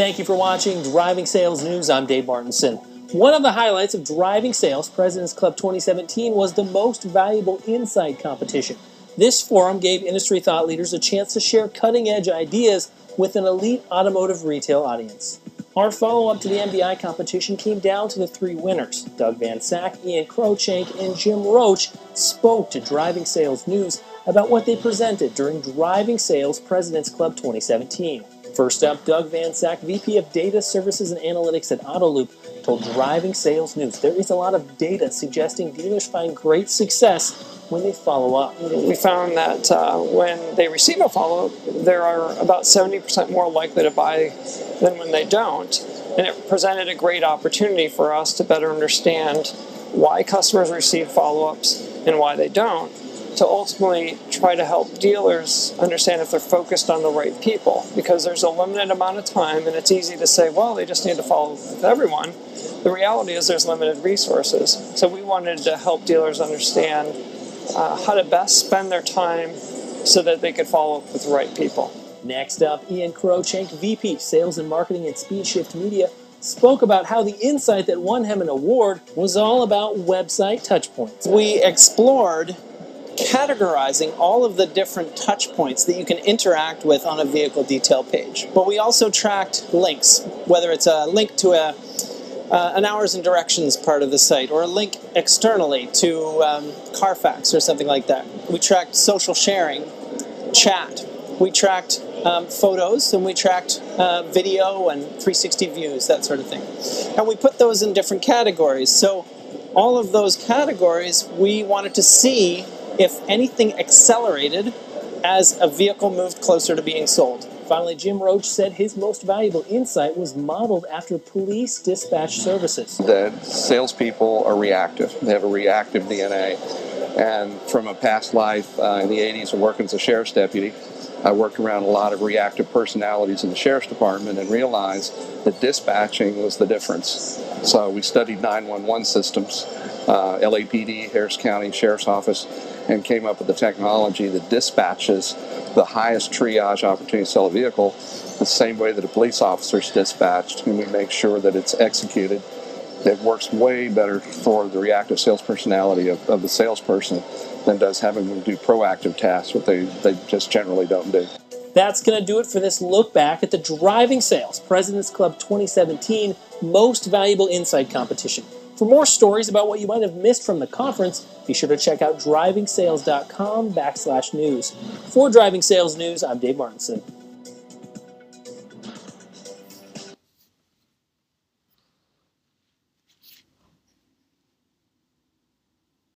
Thank you for watching Driving Sales News. I'm Dave Martinson. One of the highlights of Driving Sales President's Club 2017 was the Most Valuable Insight competition. This forum gave industry thought leaders a chance to share cutting edge ideas with an elite automotive retail audience. Our follow up to the MVI competition came down to the three winners. Doug Van Sach, Ian Cruickshank, and Jim Roach spoke to Driving Sales News about what they presented during Driving Sales President's Club 2017. First up, Doug Van Sach, VP of Data Services and Analytics at Autoloop, told Driving Sales News there is a lot of data suggesting dealers find great success when they follow up. We found that uh, when they receive a follow up, they are about 70% more likely to buy than when they don't. And it presented a great opportunity for us to better understand why customers receive follow ups and why they don't to ultimately try to help dealers understand if they're focused on the right people. Because there's a limited amount of time and it's easy to say well they just need to follow with everyone. The reality is there's limited resources. So we wanted to help dealers understand uh, how to best spend their time so that they could follow up with the right people. Next up ian Cruickshank, vp sales and marketing at Speed Shift Media spoke about how the insight that won him an award was all about website touchpoints. We explored categorizing all of the different touch points that you can interact with on a vehicle detail page. But we also tracked links, whether it's a link to a uh, an hours and directions part of the site, or a link externally to um, Carfax or something like that. We tracked social sharing, chat. We tracked um, photos and we tracked uh, video and 360 views, that sort of thing. And we put those in different categories. So all of those categories, we wanted to see if anything accelerated as a vehicle moved closer to being sold. Finally, Jim Roach said his most valuable insight was modeled after police dispatch services. That salespeople are reactive, they have a reactive DNA. And from a past life uh, in the 80s and working as a sheriff's deputy, I worked around a lot of reactive personalities in the sheriff's department and realized that dispatching was the difference. So we studied 911 systems, uh, LAPD, Harris County Sheriff's Office, and came up with the technology that dispatches the highest triage opportunity to sell a vehicle the same way that a police officer is dispatched, and we make sure that it's executed. It works way better for the reactive sales personality of, of the salesperson than does having them do proactive tasks, what they, they just generally don't do. That's going to do it for this look back at the Driving Sales President's Club 2017 Most Valuable Insight Competition. For more stories about what you might have missed from the conference, be sure to check out drivingsales.com backslash news. For Driving Sales News, I'm Dave Martinson.